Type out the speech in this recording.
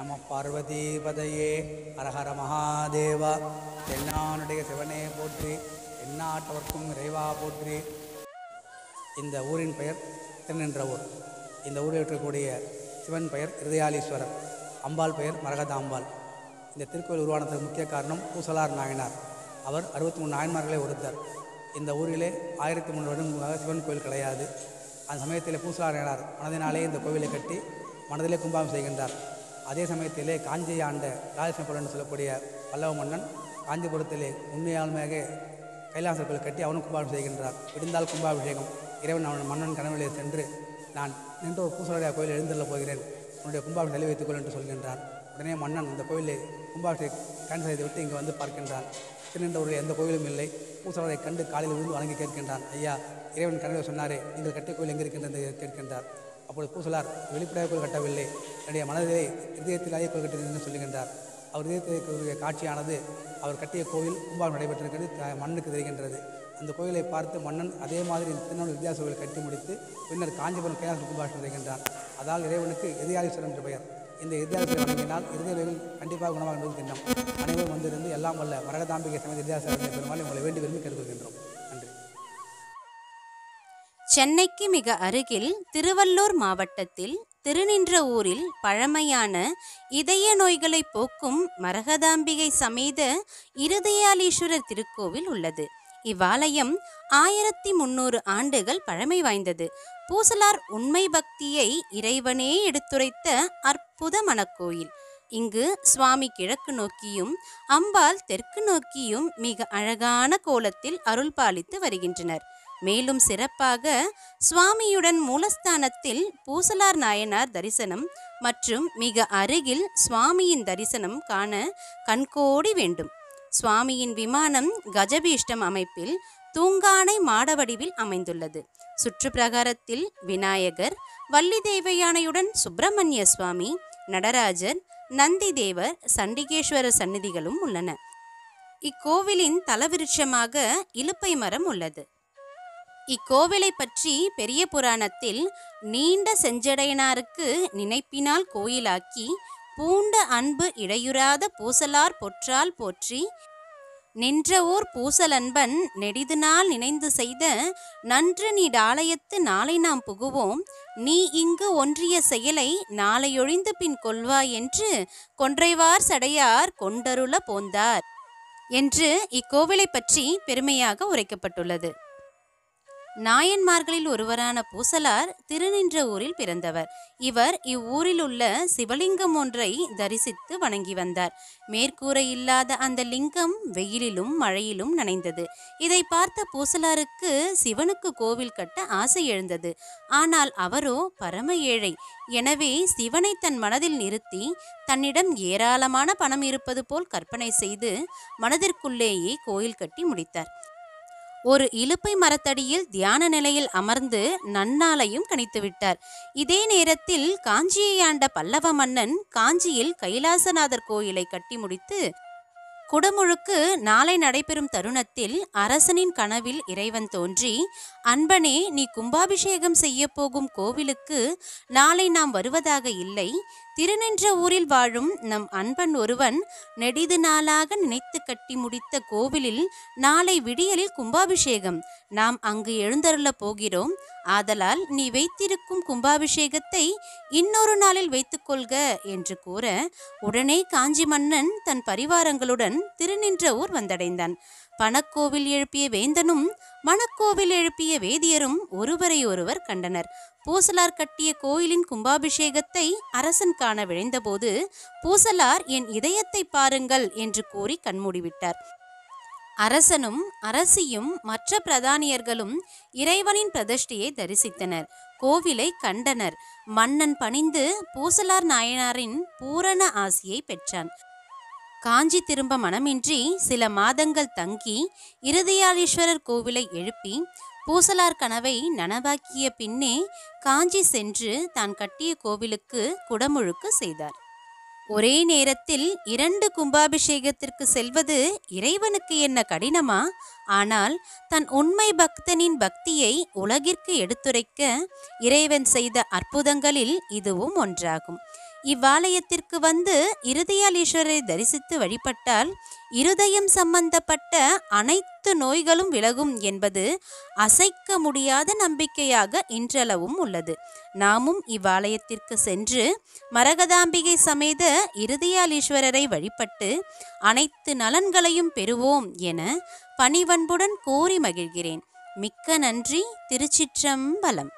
நம பார்வதிபதையே. அரஹர மகாதேவா. தென்னானுடைய சிவனே போற்றி எந்நாட்டவர்க்கும் இறைவா போற்றி. இந்த ஊரின் பெயர் திருநின்ற ஊர். இந்த ஊரில் இருக்கக்கூடிய சிவன் பெயர் இருதயாலீஸ்வரர் அம்பாள் பெயர் மரகதாம்பாள். இந்த திருக்கோயில் உருவானதுக்கு முக்கிய காரணம் பூசலார் நாயனார். அவர் அறுபத்தி மூணு நாயன்மார்களே ஒருத்தர். இந்த ஊரிலே ஆயிரத்தி மூணு வருடங்களாக சிவன் கோயில் கிடையாது. அந்த சமயத்தில் பூசலார் நாயனார் மனதினாலே இந்த கோவிலை கட்டி மனதிலே கும்பாபம் செய்கின்றார். அதே சமயத்திலே காஞ்சியை ஆண்ட ராஜசிம்ம பல்லவன் சொல்லக்கூடிய பல்லவ மன்னன் காஞ்சிபுரத்திலே உண்மையாலுமையாக கைலாசர் கோயில் கட்டி அவனும் கும்பாபிஷேகம் செய்கின்றார். விடுந்தால் கும்பாபிஷேகம். இறைவன் அவன் மன்னன் கனவிலே சென்று நான் நின்று ஒரு பூசலுடைய கோயில் எழுந்துள்ள போகிறேன். உன்னுடைய கும்பாபிஷேகம் நிலை வைத்துக்கொள் என்று சொல்கின்றான். உடனே மன்னன் அந்த கோயிலை கும்பாபிஷேகம் கேன்சல் செய்து விட்டு இங்கே வந்து பார்க்கின்றான். திருநின்றவர்கள் எந்த கோயிலும் இல்லை. பூசலரை கண்டு காலையில் விழுந்து வணங்கி கேட்கின்றான். ஐயா இறைவன் கனவில் சொன்னாரே நீங்கள் கட்டிய கோயில் எங்கே இருக்கின்றது என்று கேட்கின்றார். அப்பொழுது பூசலார் வெளிப்படையாக கோயில் கட்டவில்லை. என்னுடைய மனதிலே இதயத்திலேயே கோயில் கட்டினது என்று சொல்லுகின்றார். அவர் இதயத்திற்கு காட்சியானது அவர் கட்டிய கோவில் கும்பாபிஷேகம் நடைபெற்றிருக்கிறது த- மண்ணுக்கு தெரிகின்றது. அந்த கோயிலை பார்த்து மன்னன் அதே மாதிரி திருநாள் வித்தியாச கோயில் கட்டி முடித்து பின்னர் காஞ்சிபுரம் கைலாச கும்பாபிஷேகம் வருகின்றான். அதால் இறைவனுக்கு எதிராலீஸ்வரன் என்று பெயர். இந்த எதிராலீஸ்வரர் வழங்கினால் இருதயவில் கண்டிப்பாக குணமாக என்பது திண்ணம். அனைவரும் வந்திருந்து எல்லாம் வல்ல வரகதாம்பிகை சமேத எதிராசரனை பெருமாள் உங்களை வேண்டி விரும்பி கேட்டுக்கொள்கின்றோம். சென்னைக்கு மிக அருகில் திருவள்ளூர் மாவட்டத்தில் திருநின்ற ஊரில் பழமையான இதய நோய்களை போக்கும் மரகதாம்பிகை சமேத இருதயாலீஸ்வரர் திருக்கோவில் உள்ளது. இவ்வாலயம் ஆயிரத்தி முன்னூறு ஆண்டுகள் பழமை வாய்ந்தது. பூசலார் உண்மை பக்தியை இறைவனே எடுத்துரைத்த அற்புத மணக்கோயில் இங்கு சுவாமி கிழக்கு நோக்கியும் அம்பாள் தெற்கு நோக்கியும் மிக அழகான கோலத்தில் அருள் பாலித்து வருகின்றனர். மேலும் சிறப்பாக சுவாமியுடன் மூலஸ்தானத்தில் பூசலார் நாயனார் தரிசனம் மற்றும் மிக அருகில் சுவாமியின் தரிசனம் காண கண்கோடி வேண்டும். சுவாமியின் விமானம் கஜபீஷ்டம் அமைப்பில் தூங்கானை மாட வடிவில் அமைந்துள்ளது. சுற்றுப்பிரகாரத்தில் விநாயகர் வள்ளி தேவயானையுடன் சுப்பிரமணிய சுவாமி நடராஜர் நந்தி தேவர் சண்டிகேஸ்வரர் சந்நிதிகளும் உள்ளன. இக்கோவிலின் தலவிருட்சமாக இலுப்பை மரம் உள்ளது. இக்கோவிலை பற்றி பெரிய புராணத்தில் நீண்ட செஞ்சடையனாருக்கு நினைப்பினால் கோயிலாக்கி பூண்ட அன்பு இடையுறாத பூசலார் பொற்றால் போற்றி நின்ற ஊர் பூசலன்பன் நெடிது நாள் நினைந்து செய்த நன்று நீடாலயத்து நாளை நாம் புகுவோம் நீ இங்கு ஒன்றிய செயலை நாளையொழிந்து பின் கொள்வாய் என்று கொன்றைவார் சடையார் கொண்டருள போந்தார் என்று இக்கோவிலை பற்றி பெருமையாக உரைக்கப்பட்டுள்ளது. நாயன்மார்களில் ஒருவரான பூசலார் திருநின்ற ஊரில் பிறந்தவர். இவர் இவ்வூரில் உள்ள சிவலிங்கம் ஒன்றை தரிசித்து வணங்கி வந்தார். மேற்கூரை இல்லாத அந்த லிங்கம் வெயிலிலும் மழையிலும் நனைந்தது. இதை பார்த்த பூசலாருக்கு சிவனுக்கு கோவில் கட்ட ஆசை எழுந்தது. ஆனால் அவரோ பரம ஏழை. எனவே சிவனை தன் மனதில் நிறுத்தி தன்னிடம் ஏராளமான பணம் இருப்பது போல் கற்பனை செய்து மனதிற்குள்ளேயே கோயில் கட்டி முடித்தார். ஒரு இலுப்பை மரத்தடியில் தியான நிலையில் அமர்ந்து நன்னாளையும் கணித்துவிட்டார் இதே நேரத்தில் காஞ்சியை ஆண்ட பல்லவ மன்னன் காஞ்சியில் கைலாசநாதர் கோயிலை கட்டி முடித்து குடமுழுக்கு நாளை நடைபெறும் தருணத்தில் அரசனின் கனவில் இறைவன் தோன்றி அன்பனே நீ கும்பாபிஷேகம் செய்ய போகும் கோவிலுக்கு நாளை நாம் வருவதாக இல்லை. திருநின்ற ஊரில் வாழும் நம் அன்பன் ஒருவன் நெடிது நாளாக நினைத்து கட்டி முடித்த கோவிலில் நாளை விடியலில் கும்பாபிஷேகம். நாம் அங்கு எழுந்தருளப் போகிறோம். ஆதலால் நீ வைத்திருக்கும் கும்பாபிஷேகத்தை இன்னொரு நாளில் வைத்துக்கொள்க என்று கூற உடனே காஞ்சி மன்னன் தன் பரிவாரங்களுடன் திருநின்ற ஊர் வந்தடைந்தான். பணக்கோவில் எழுப்பிய வேந்தனும் மணக்கோவில் எழுப்பிய வேதியரும் ஒருவரை ஒருவர் கண்டனர். பூசலார் கட்டிய கோயிலின் கும்பாபிஷேகத்தை அரசன் காண விழைந்தபோது பூசலார் என் இதயத்தை பாருங்கள் என்று கூறி கண்மூடிவிட்டார். அரசனும் அரசியும் மற்ற பிரதானியர்களும் இறைவனின் பிரதிஷ்டியை தரிசித்தனர். கோவிலை கண்டனர். மன்னன் பணிந்து பூசலார் நாயனாரின் பூரண ஆசியை பெற்றான். காஞ்சி திரும்ப மனமின்றி சில மாதங்கள் தங்கி இருதயாலீஸ்வரர் கோவிலை எழுப்பி பூசலார் கனவை நனவாக்கிய பின்னே காஞ்சி சென்று தான் கட்டிய கோவிலுக்கு குடமுழுக்கு செய்தார். ஒரே நேரத்தில் இரண்டு கும்பாபிஷேகத்திற்கு செல்வது இறைவனுக்கு என்ன கடினமா? ஆனால் தன் உண்மை பக்தனின் பக்தியை உலகிற்கு எடுத்துரைக்க இறைவன் செய்த அற்புதங்களில் இதுவும் ஒன்றாகும். இவ்வாலயத்திற்கு வந்து இருதயாலீஸ்வரரை தரிசித்து வழிபட்டால் இருதயம் சம்பந்தப்பட்ட அனைத்து நோய்களும் விலகும் என்பது அசைக்க முடியாத நம்பிக்கையாக இன்றளவும் உள்ளது. நாமும் இவ்வாலயத்திற்கு சென்று மரகதாம்பிகை சமேத இருதயாலீஸ்வரரை வழிபட்டு அனைத்து நலன்களையும் பெறுவோம் என பணிவன்புடன் கோரி மகிழ்கிறேன். மிக்க நன்றி. திருச்சிற்றம்பலம்.